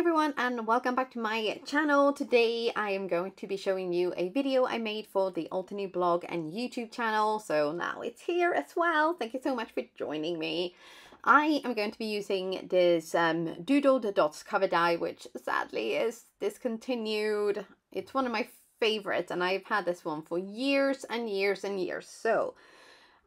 everyone and welcome back to my channel. Today I am going to be showing you a video I made for the Altenew blog and YouTube channel. So now it's here as well. Thank you so much for joining me. I am going to be using this um, Doodled Dots cover die, which sadly is discontinued. It's one of my favorites and I've had this one for years and years and years. So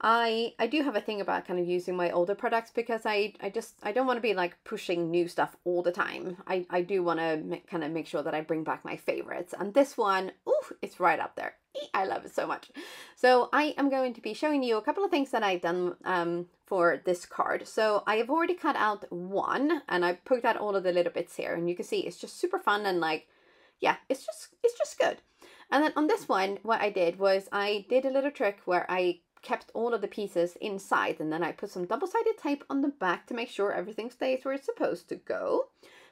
I I do have a thing about kind of using my older products because I I just I don't want to be like pushing new stuff all the time. I I do want to kind of make sure that I bring back my favorites. And this one, ooh, it's right up there. I love it so much. So I am going to be showing you a couple of things that I've done um, for this card. So I have already cut out one and I poked out all of the little bits here and you can see it's just super fun and like, yeah, it's just, it's just good. And then on this one, what I did was I did a little trick where I kept all of the pieces inside and then I put some double-sided tape on the back to make sure everything stays where it's supposed to go.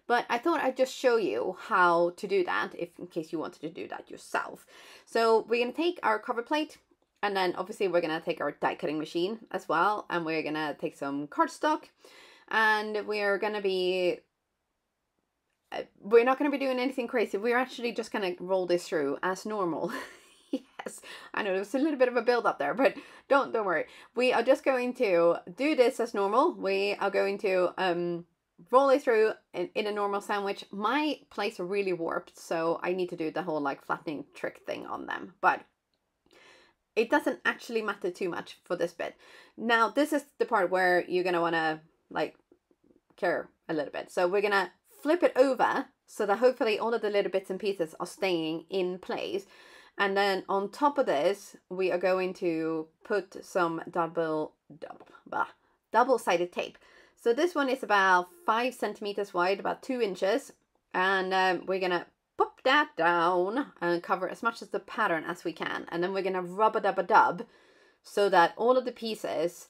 But I thought I'd just show you how to do that if in case you wanted to do that yourself. So we're going to take our cover plate and then obviously we're going to take our die cutting machine as well and we're going to take some cardstock and we're going to be uh, we're not going to be doing anything crazy. We're actually just going to roll this through as normal. yes, I know there's a little bit of a build up there, but don't don't worry. We are just going to do this as normal. We are going to um roll it through in, in a normal sandwich. My plates are really warped, so I need to do the whole like flattening trick thing on them. But it doesn't actually matter too much for this bit. Now, this is the part where you're going to want to like care a little bit. So we're going to flip it over so that hopefully all of the little bits and pieces are staying in place. And then on top of this, we are going to put some double, double, double-sided tape. So this one is about five centimeters wide, about two inches. And um, we're to pop that down and cover as much of the pattern as we can. And then we're to rub a dub a dub so that all of the pieces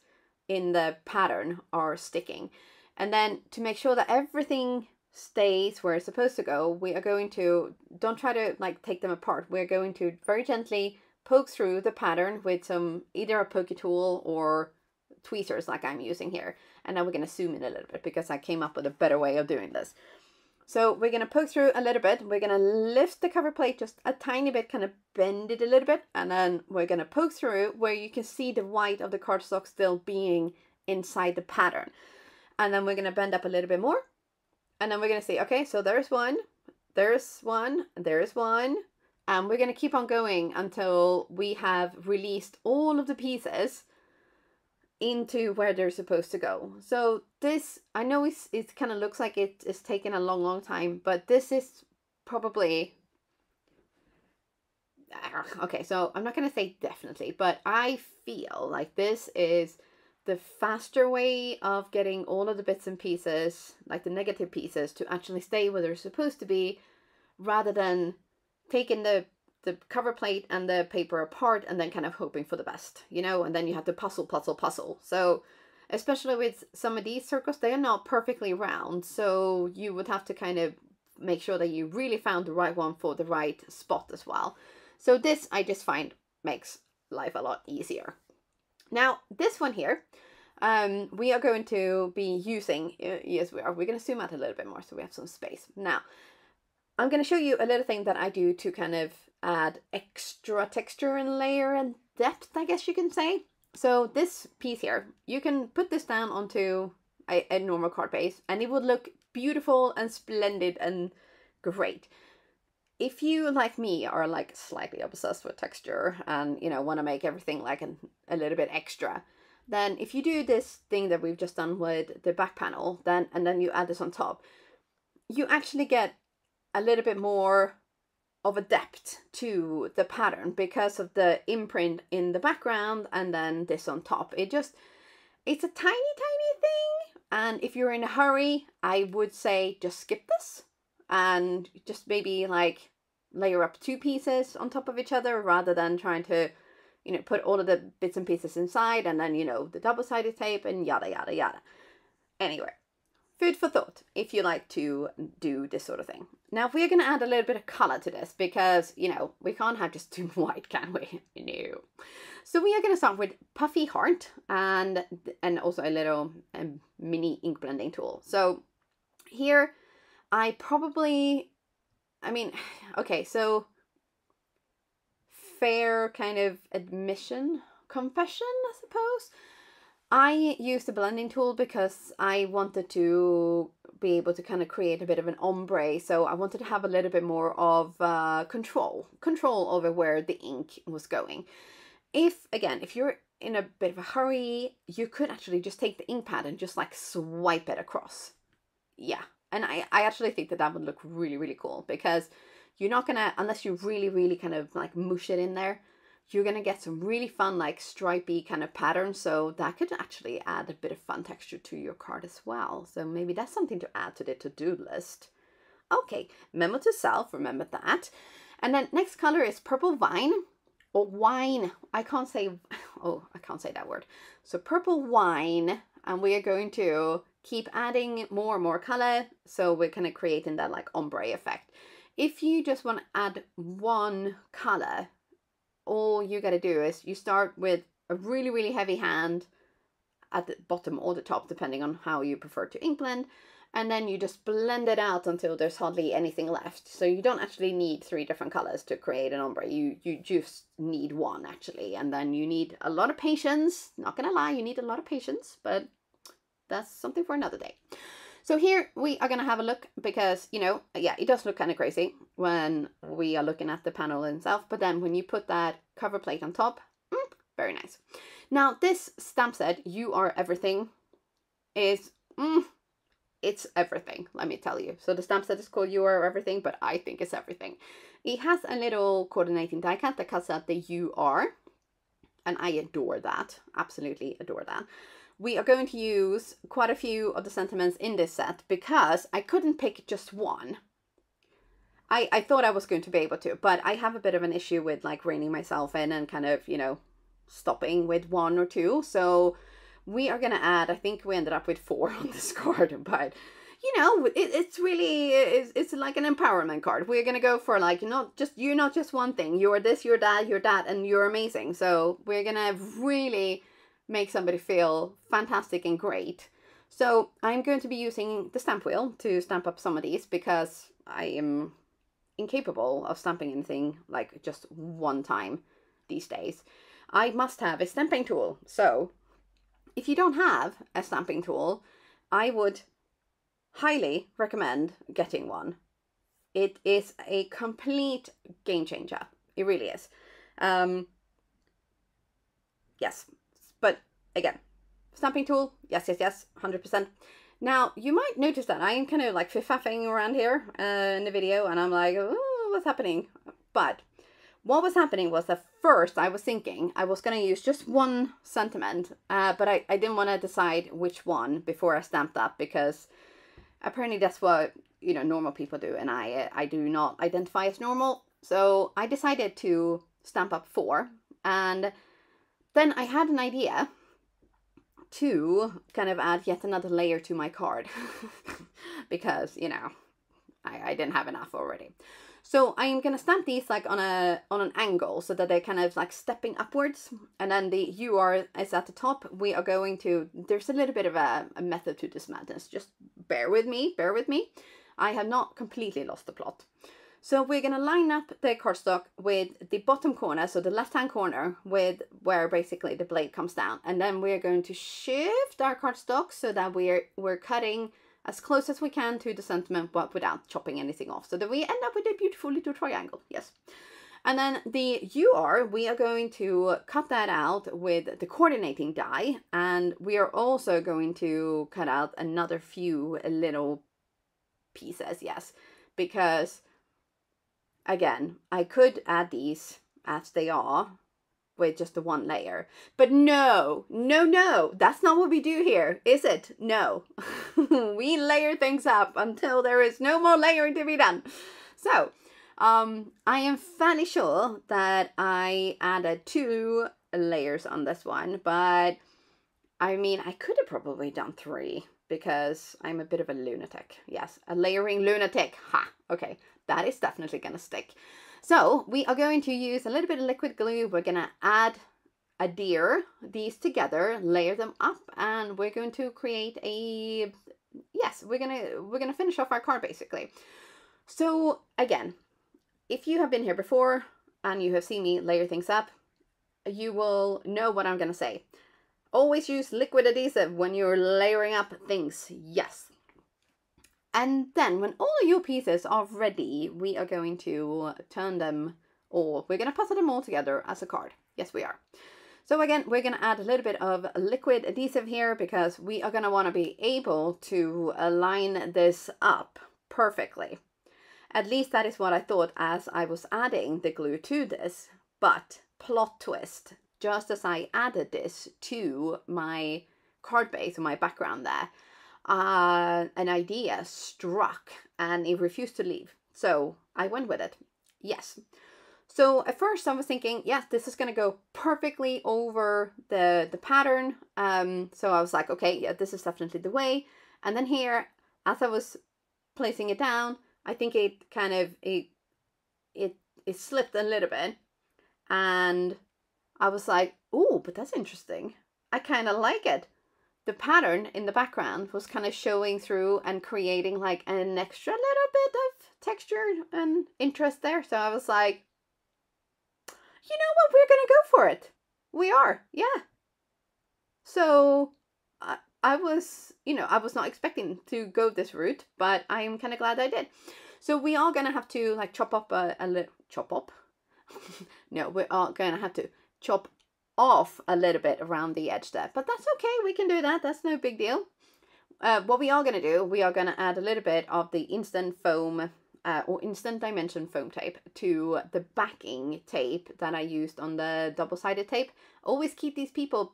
in the pattern are sticking. And then to make sure that everything stays where it's supposed to go, we are going to, don't try to like take them apart. We're going to very gently poke through the pattern with some, either a pokey tool or tweezers like I'm using here. And now we're going to zoom in a little bit because I came up with a better way of doing this. So we're going to poke through a little bit. We're going to lift the cover plate just a tiny bit, kind of bend it a little bit. And then we're going to poke through where you can see the white of the cardstock still being inside the pattern. And then we're going to bend up a little bit more and then we're going to see, okay, so there's one, there's one, there's one. And we're going to keep on going until we have released all of the pieces into where they're supposed to go. So this, I know it's, it kind of looks like it is taking a long, long time, but this is probably, ah, okay, so I'm not going to say definitely, but I feel like this is the faster way of getting all of the bits and pieces, like the negative pieces, to actually stay where they're supposed to be, rather than taking the the cover plate and the paper apart and then kind of hoping for the best, you know, and then you have to puzzle, puzzle, puzzle. So especially with some of these circles, they are not perfectly round. So you would have to kind of make sure that you really found the right one for the right spot as well. So this I just find makes life a lot easier. Now, this one here, um, we are going to be using, uh, yes, we are, we're going to zoom out a little bit more so we have some space. Now, I'm going to show you a little thing that I do to kind of add extra texture and layer and depth, I guess you can say. So this piece here, you can put this down onto a, a normal card base and it would look beautiful and splendid and great if you like me are like slightly obsessed with texture and you know want to make everything like an, a little bit extra then if you do this thing that we've just done with the back panel then and then you add this on top you actually get a little bit more of a depth to the pattern because of the imprint in the background and then this on top. It just it's a tiny tiny thing and if you're in a hurry i would say just skip this and just maybe like layer up two pieces on top of each other rather than trying to, you know, put all of the bits and pieces inside and then, you know, the double-sided tape and yada, yada, yada. Anyway, food for thought if you like to do this sort of thing. Now, if we're going to add a little bit of color to this because, you know, we can't have just too white, can we? No. So we are going to start with Puffy Heart and, and also a little um, mini ink blending tool. So here I probably, I mean, okay, so fair kind of admission, confession, I suppose. I used the blending tool because I wanted to be able to kind of create a bit of an ombre. So I wanted to have a little bit more of uh, control, control over where the ink was going. If, again, if you're in a bit of a hurry, you could actually just take the ink pad and just like swipe it across. Yeah, and I, I actually think that that would look really, really cool because you're not gonna, unless you really, really kind of like mush it in there, you're gonna get some really fun like stripy kind of pattern. So that could actually add a bit of fun texture to your card as well. So maybe that's something to add to the to-do list. Okay, memo to self, remember that. And then next color is Purple Vine or oh, wine. I can't say, oh, I can't say that word. So purple wine, and we are going to keep adding more and more color. So we're kind of creating that like ombre effect. If you just want to add one color, all you got to do is you start with a really, really heavy hand at the bottom or the top, depending on how you prefer to ink blend. And then you just blend it out until there's hardly anything left. So you don't actually need three different colors to create an ombre. You, you just need one actually. And then you need a lot of patience. Not gonna lie, you need a lot of patience, but that's something for another day. So here we are going to have a look because, you know, yeah, it does look kind of crazy when we are looking at the panel itself. But then when you put that cover plate on top, mm, very nice. Now this stamp set, You Are Everything, is, mm, it's everything, let me tell you. So the stamp set is called You Are Everything, but I think it's everything. It has a little coordinating die cut that cuts out the You Are, and I adore that, absolutely adore that we are going to use quite a few of the sentiments in this set because I couldn't pick just one. I, I thought I was going to be able to, but I have a bit of an issue with like reining myself in and kind of, you know, stopping with one or two. So we are going to add, I think we ended up with four on this card, but you know, it, it's really, it's, it's like an empowerment card. We're going to go for like, not just, you're not just one thing. You're this, you're that, you're that, and you're amazing. So we're going to really make somebody feel fantastic and great. So I'm going to be using the stamp wheel to stamp up some of these because I am incapable of stamping anything like just one time these days. I must have a stamping tool. So if you don't have a stamping tool, I would highly recommend getting one. It is a complete game changer. It really is. Um, yes, again, stamping tool, yes, yes, yes, 100%. Now, you might notice that I am kind of like faffing around here uh, in the video and I'm like, oh, what's happening? But what was happening was that first I was thinking I was going to use just one sentiment, uh, but I, I didn't want to decide which one before I stamped that because apparently that's what, you know, normal people do and I, I do not identify as normal. So I decided to stamp up four and then I had an idea to kind of add yet another layer to my card because, you know, I, I didn't have enough already. So I'm going to stamp these like on a on an angle so that they're kind of like stepping upwards. And then the are is at the top. We are going to, there's a little bit of a, a method to this madness. Just bear with me, bear with me. I have not completely lost the plot. So we're going to line up the cardstock with the bottom corner, so the left-hand corner with where basically the blade comes down. And then we're going to shift our cardstock so that we're, we're cutting as close as we can to the sentiment, but without chopping anything off. So that we end up with a beautiful little triangle, yes. And then the UR, we are going to cut that out with the coordinating die. And we are also going to cut out another few little pieces, yes. Because Again, I could add these as they are with just the one layer. But no, no, no, that's not what we do here, is it? No. we layer things up until there is no more layering to be done. So, um, I am fairly sure that I added two layers on this one, but I mean, I could have probably done three because I'm a bit of a lunatic. Yes, a layering lunatic. Ha, okay that is definitely going to stick. So we are going to use a little bit of liquid glue. We're going to add adhere these together, layer them up, and we're going to create a yes, we're gonna we're gonna finish off our card basically. So again, if you have been here before and you have seen me layer things up, you will know what I'm gonna say. Always use liquid adhesive when you're layering up things. Yes. And then when all your pieces are ready, we are going to turn them or we're going to puzzle them all together as a card. Yes, we are. So again, we're going to add a little bit of liquid adhesive here because we are going to want to be able to align this up perfectly. At least that is what I thought as I was adding the glue to this. But plot twist, just as I added this to my card base or my background there, uh, an idea struck and it refused to leave. So I went with it. Yes. So at first I was thinking, yes, this is going to go perfectly over the, the pattern. Um, so I was like, okay, yeah, this is definitely the way. And then here, as I was placing it down, I think it kind of, it, it, it slipped a little bit. And I was like, oh, but that's interesting. I kind of like it the pattern in the background was kind of showing through and creating like an extra little bit of texture and interest there. So I was like, you know what, we're going to go for it. We are, yeah. So I, I was, you know, I was not expecting to go this route, but I am kind of glad I did. So we are going to have to like chop up a, a little, chop up? no, we are going to have to chop off a little bit around the edge there. But that's okay, we can do that, that's no big deal. Uh, what we are going to do, we are going to add a little bit of the instant foam uh, or instant dimension foam tape to the backing tape that I used on the double-sided tape. Always keep these people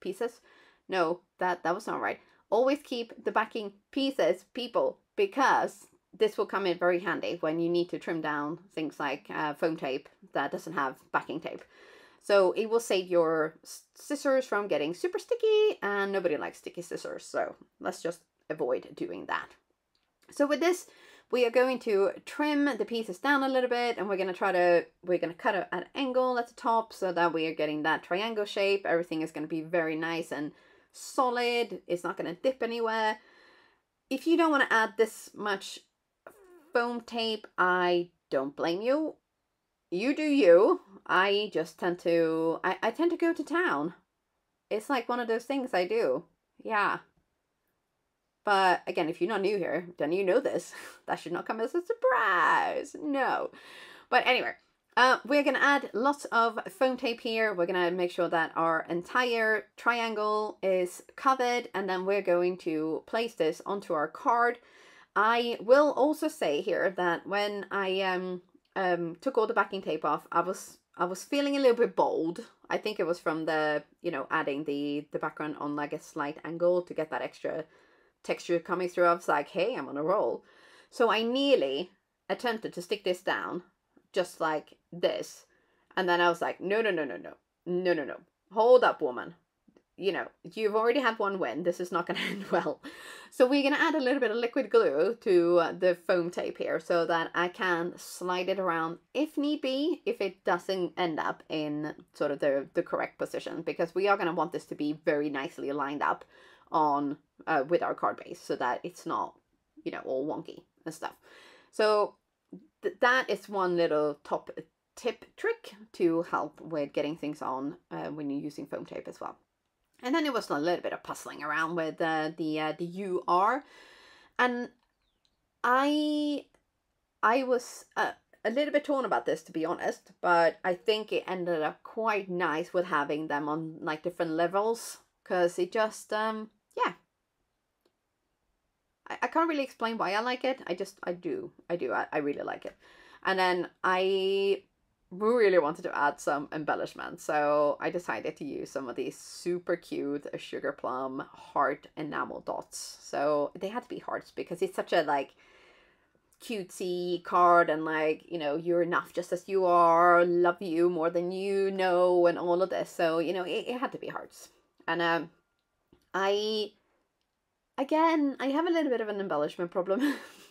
pieces. No, that, that was not right. Always keep the backing pieces, people, because this will come in very handy when you need to trim down things like uh, foam tape that doesn't have backing tape. So it will save your scissors from getting super sticky and nobody likes sticky scissors. So let's just avoid doing that. So with this, we are going to trim the pieces down a little bit and we're going to try to, we're going to cut at an angle at the top so that we are getting that triangle shape. Everything is going to be very nice and solid. It's not going to dip anywhere. If you don't want to add this much foam tape, I don't blame you you do you. I just tend to, I, I tend to go to town. It's like one of those things I do. Yeah. But again, if you're not new here, then you know this. that should not come as a surprise. No. But anyway, uh, we're going to add lots of foam tape here. We're going to make sure that our entire triangle is covered. And then we're going to place this onto our card. I will also say here that when I um um, took all the backing tape off, I was I was feeling a little bit bold. I think it was from the you know adding the the background on like a slight angle to get that extra texture coming through. I was like, hey, I'm on a roll. So I nearly attempted to stick this down, just like this, and then I was like, no, no, no, no, no, no, no, no. Hold up, woman you know, you've already had one win. This is not going to end well. So we're going to add a little bit of liquid glue to uh, the foam tape here so that I can slide it around if need be, if it doesn't end up in sort of the, the correct position, because we are going to want this to be very nicely lined up on uh, with our card base so that it's not, you know, all wonky and stuff. So th that is one little top tip trick to help with getting things on uh, when you're using foam tape as well. And then it was a little bit of puzzling around with uh, the uh, the UR, and I I was uh, a little bit torn about this to be honest, but I think it ended up quite nice with having them on like different levels because it just um yeah. I, I can't really explain why I like it. I just I do I do I, I really like it, and then I really wanted to add some embellishment, so I decided to use some of these super cute sugar plum heart enamel dots. So they had to be hearts because it's such a like cutesy card and like, you know, you're enough just as you are, love you more than you know and all of this. So, you know, it, it had to be hearts. And um I again, I have a little bit of an embellishment problem.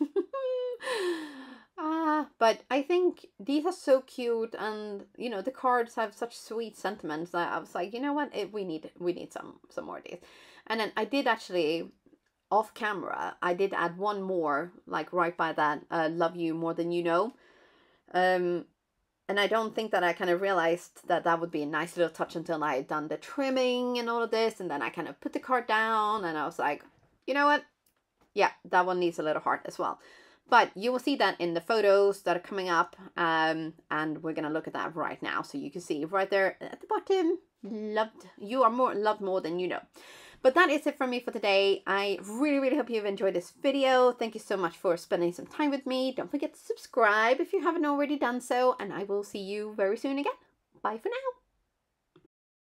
But I think these are so cute, and you know the cards have such sweet sentiments that I was like, you know what, it, we need we need some some more of these. And then I did actually off camera, I did add one more, like right by that, uh, love you more than you know. Um, and I don't think that I kind of realized that that would be a nice little touch until I had done the trimming and all of this. And then I kind of put the card down and I was like, you know what? Yeah, that one needs a little heart as well. But you will see that in the photos that are coming up. Um, and we're going to look at that right now. So you can see right there at the bottom, loved, you are more loved more than you know. But that is it from me for today. I really, really hope you've enjoyed this video. Thank you so much for spending some time with me. Don't forget to subscribe if you haven't already done so. And I will see you very soon again. Bye for now.